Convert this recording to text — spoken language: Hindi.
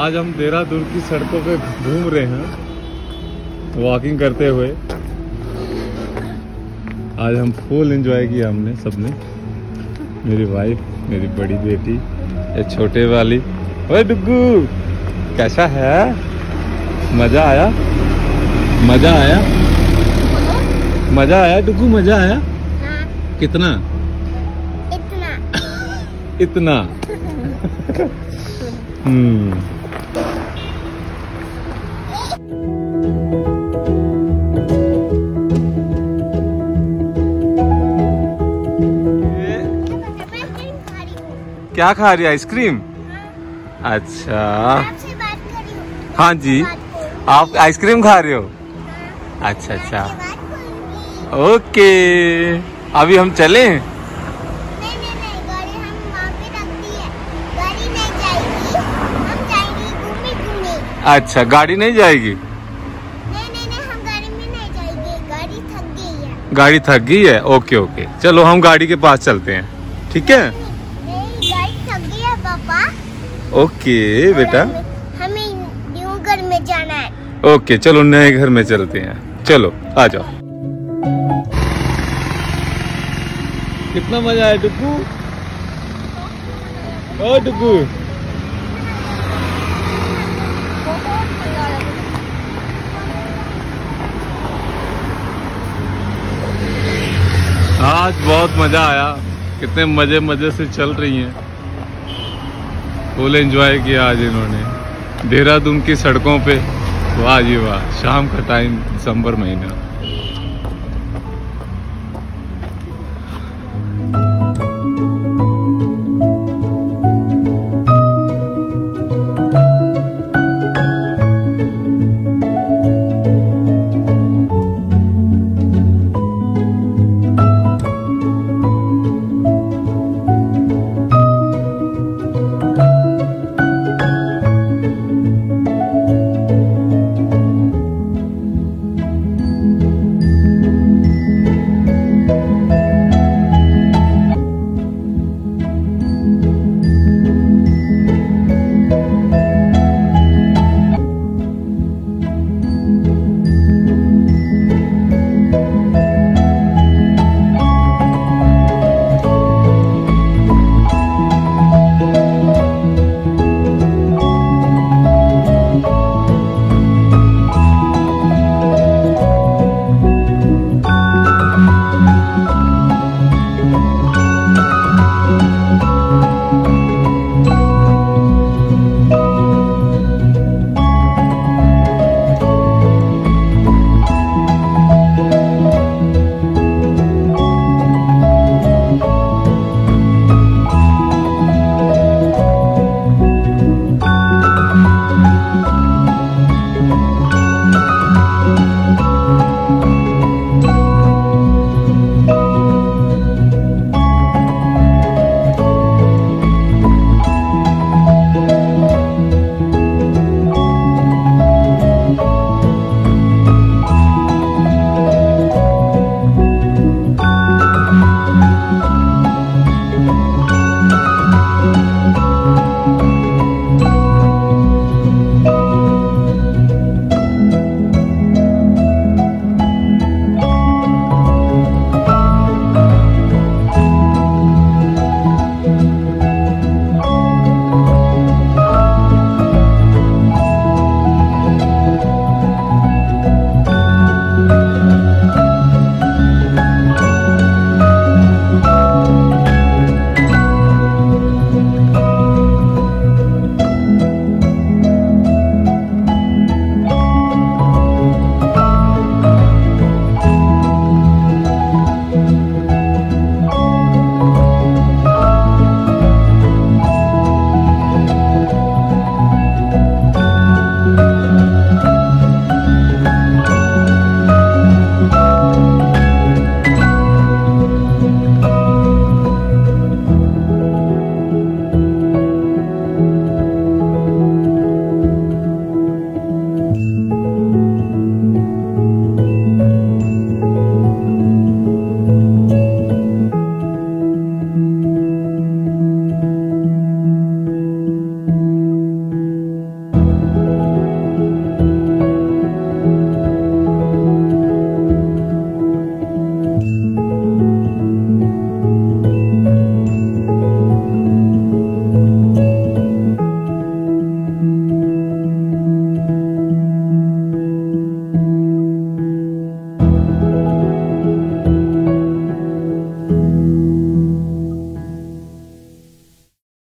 आज हम देहरादून की सड़कों पे घूम रहे हैं वॉकिंग करते हुए। आज हम फुल एंजॉय किया हमने सबने। मेरी वाइफ मेरी बड़ी बेटी ये छोटे वाली। ओए डुगू कैसा है? मज़ा आया? मज़ा आया? मज़ा आया डुगू मज़ा आया? हाँ कितना? इतना। इतना। हम्म। क्या खा रही है? आइसक्रीम? अच्छा। हूँ। जी। आप आइसक्रीम खा रहे हो? हाँ, अच्छा अच्छा। ओके। अभी हम चले? नहीं नहीं नहीं। गाड़ी हम वहाँ पे रख दी है। गाड़ी नहीं जाएगी। हम जाएँगे घूमने घूमने। अच्छा गाड़ी नहीं जाएगी? नहीं नहीं नहीं। हम गाड़ी में नहीं जाएँगे। गाड़ी थक गई है। गाड़ी थक गई है? Okay okay. चलो हम गाड़ी के पास चलते हैं। ठीक है? थक गई है पापा। ओके बेटा। हमें- न्यू घर में जाना है। ओके चलो नए घर में चलते हैं। चलो आ जाओ। कितना मज़ा आया डुगू ओ डुगू आज बहुत मज़ा आया। कितने मज़े मज़े से चल रही हैं। फुल एंजॉय किया आज इन्होंने। देहरादून की सड़कों पे वाह जी वाह, शाम का टाइम दिसंबर महीना।